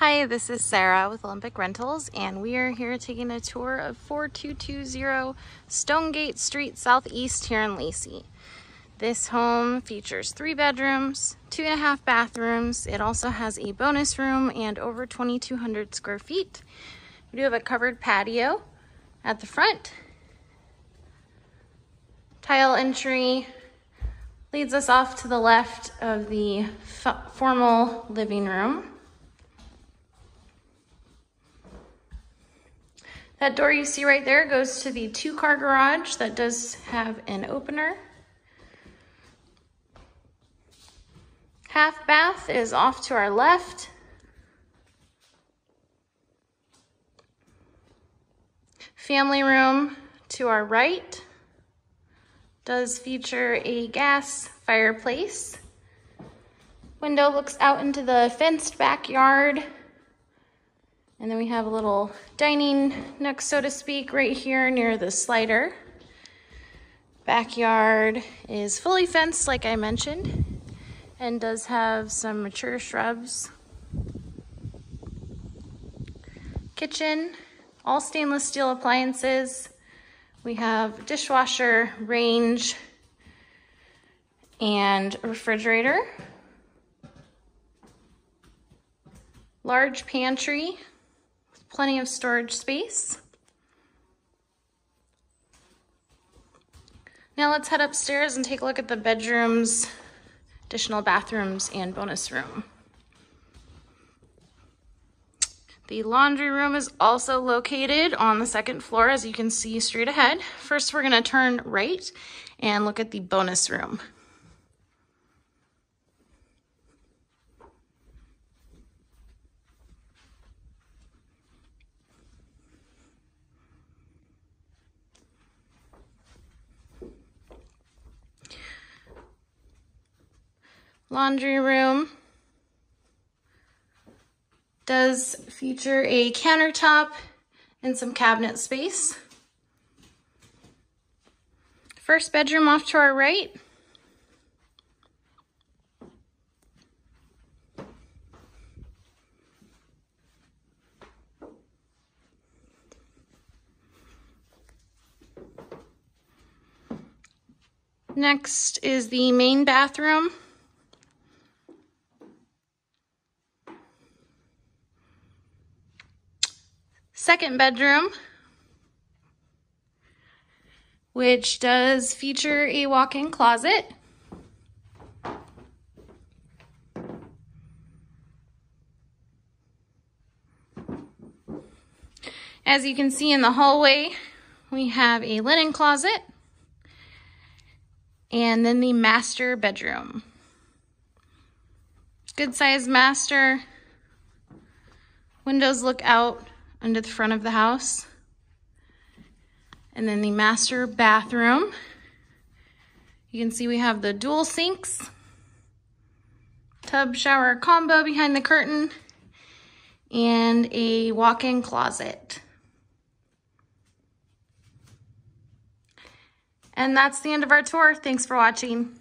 Hi, this is Sarah with Olympic Rentals, and we are here taking a tour of 4220 Stonegate Street Southeast here in Lacey. This home features three bedrooms, two and a half bathrooms. It also has a bonus room and over 2,200 square feet. We do have a covered patio at the front. Tile entry leads us off to the left of the formal living room. That door you see right there goes to the two car garage that does have an opener. Half bath is off to our left. Family room to our right does feature a gas fireplace. Window looks out into the fenced backyard and then we have a little dining nook, so to speak, right here near the slider. Backyard is fully fenced, like I mentioned, and does have some mature shrubs. Kitchen, all stainless steel appliances. We have dishwasher, range, and refrigerator. Large pantry plenty of storage space. Now let's head upstairs and take a look at the bedrooms, additional bathrooms, and bonus room. The laundry room is also located on the second floor, as you can see straight ahead. First, we're gonna turn right and look at the bonus room. Laundry room does feature a countertop and some cabinet space. First bedroom off to our right. Next is the main bathroom. Second bedroom, which does feature a walk-in closet. As you can see in the hallway, we have a linen closet and then the master bedroom. Good sized master. Windows look out under the front of the house. And then the master bathroom. You can see we have the dual sinks, tub shower combo behind the curtain, and a walk-in closet. And that's the end of our tour. Thanks for watching.